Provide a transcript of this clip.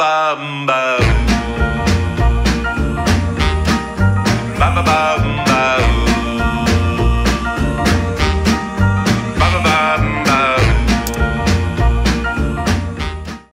bam ba